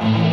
Bye.